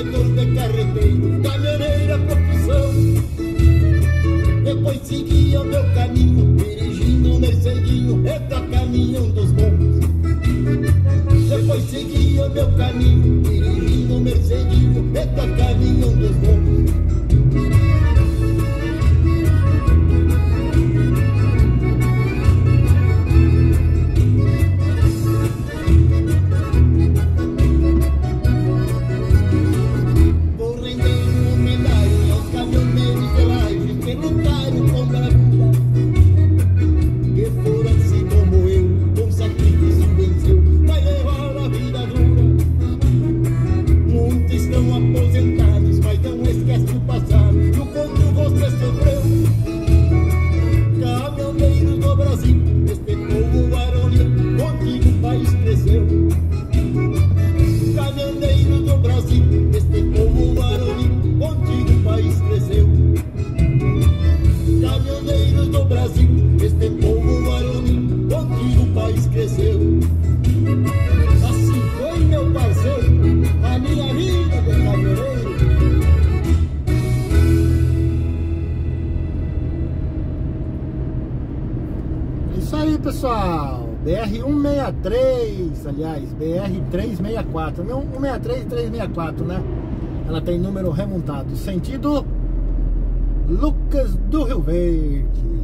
objetos de carretera, camionera pessoal, BR-163, aliás, BR-364, não 163 364, né? Ela tem número remontado, sentido Lucas do Rio Verde.